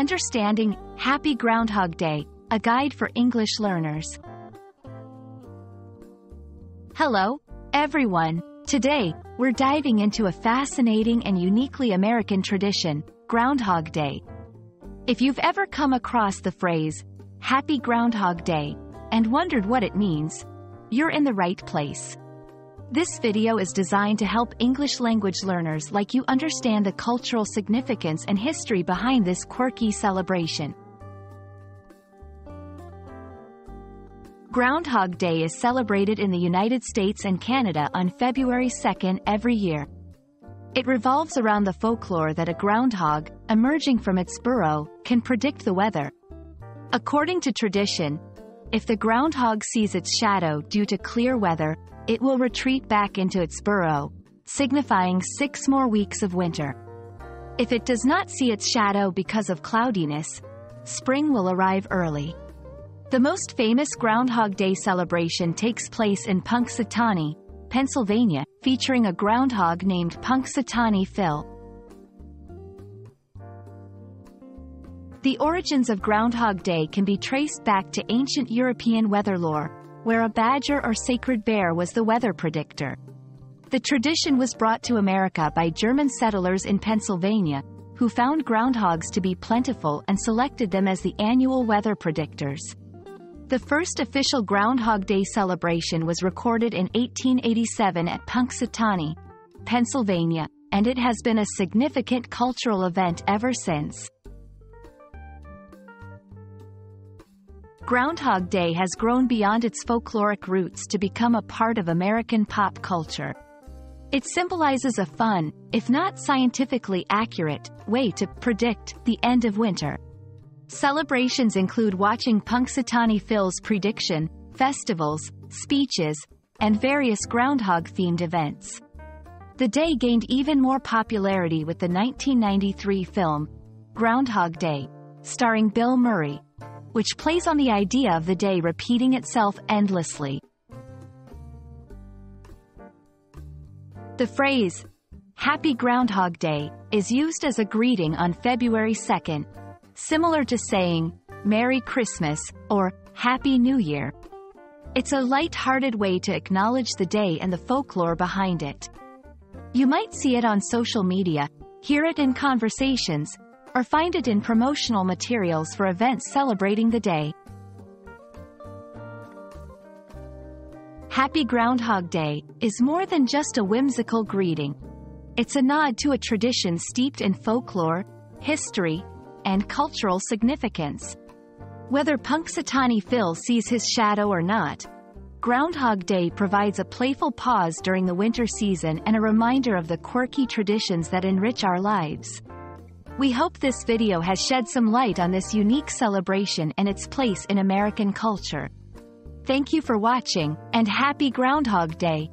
Understanding Happy Groundhog Day, a guide for English learners. Hello, everyone. Today, we're diving into a fascinating and uniquely American tradition, Groundhog Day. If you've ever come across the phrase, Happy Groundhog Day, and wondered what it means, you're in the right place. This video is designed to help English language learners like you understand the cultural significance and history behind this quirky celebration. Groundhog Day is celebrated in the United States and Canada on February 2nd every year. It revolves around the folklore that a groundhog, emerging from its burrow, can predict the weather. According to tradition, if the groundhog sees its shadow due to clear weather, it will retreat back into its burrow, signifying six more weeks of winter. If it does not see its shadow because of cloudiness, spring will arrive early. The most famous Groundhog Day celebration takes place in Punxsutawney, Pennsylvania, featuring a groundhog named Punxsutawney Phil. The origins of Groundhog Day can be traced back to ancient European weather lore, where a badger or sacred bear was the weather predictor. The tradition was brought to America by German settlers in Pennsylvania, who found groundhogs to be plentiful and selected them as the annual weather predictors. The first official Groundhog Day celebration was recorded in 1887 at Punxsutawney, Pennsylvania, and it has been a significant cultural event ever since. Groundhog Day has grown beyond its folkloric roots to become a part of American pop culture. It symbolizes a fun, if not scientifically accurate, way to predict the end of winter. Celebrations include watching Punxsutawney Phil's prediction, festivals, speeches, and various groundhog-themed events. The day gained even more popularity with the 1993 film, Groundhog Day, starring Bill Murray, which plays on the idea of the day repeating itself endlessly. The phrase, Happy Groundhog Day, is used as a greeting on February 2nd, similar to saying, Merry Christmas, or Happy New Year. It's a light-hearted way to acknowledge the day and the folklore behind it. You might see it on social media, hear it in conversations, or find it in promotional materials for events celebrating the day. Happy Groundhog Day is more than just a whimsical greeting. It's a nod to a tradition steeped in folklore, history, and cultural significance. Whether Punxsutawney Phil sees his shadow or not, Groundhog Day provides a playful pause during the winter season and a reminder of the quirky traditions that enrich our lives. We hope this video has shed some light on this unique celebration and its place in American culture. Thank you for watching, and happy Groundhog Day!